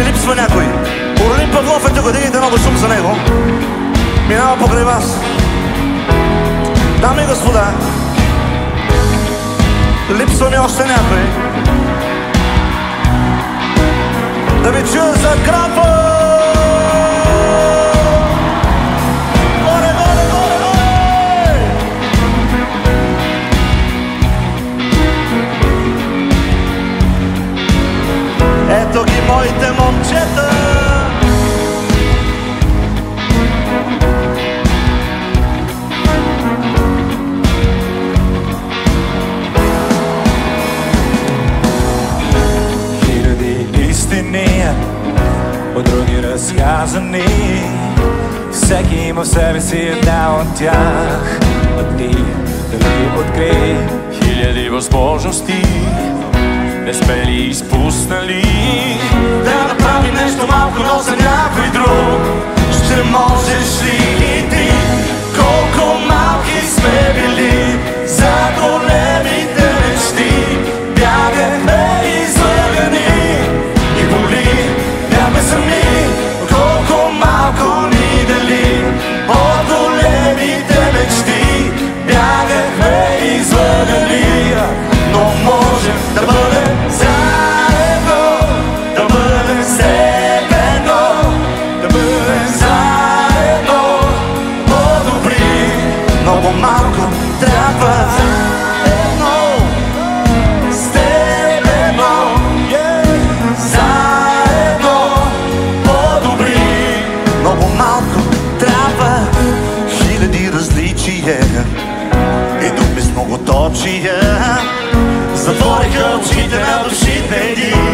ми липсва някой. Орлин Павлов е тук, дигайте много шум за него. Минава покрай вас. Дами и господа, липсва ми още някой. Да ви чуя за графа! милите момчета! Хиляди истини от други разказани. Всеки има в себе си една от тях. А ти дали откри хиляди възможности не сме ли изпуснали да направим нещо малко, но за някой друг ще можеш ли ти? Божия Затвориха очите на душите ни.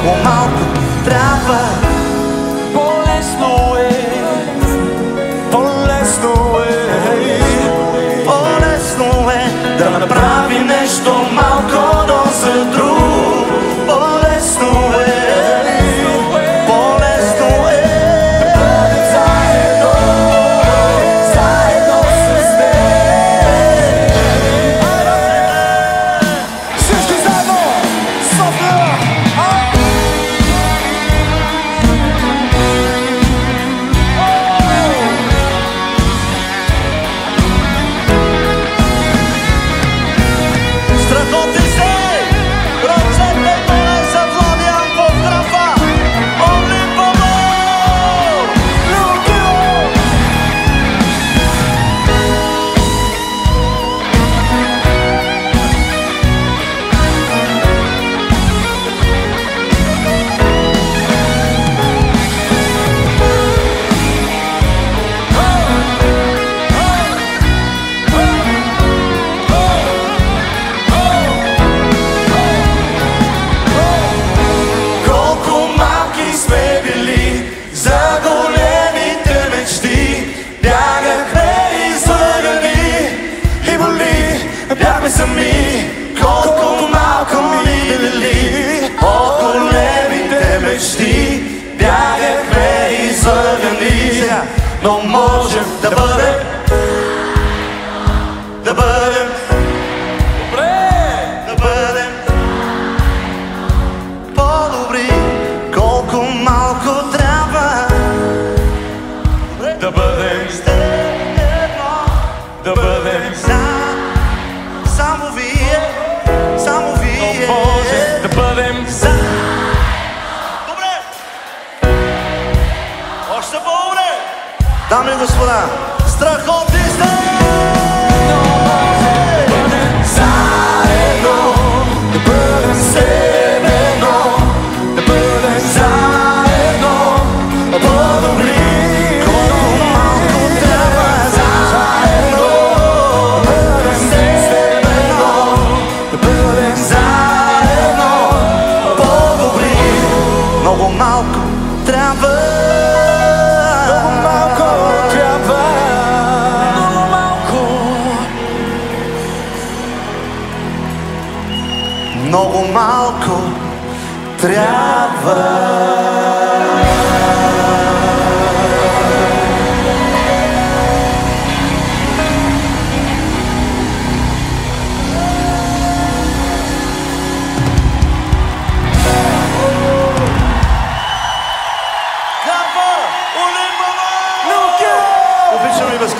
我怕。но можем да бъдем. Да бъдем. Добре! Да бъдем. По-добри колко малко те. Дами и господа, страхотни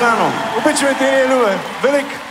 ráno. Upečujete je, Velik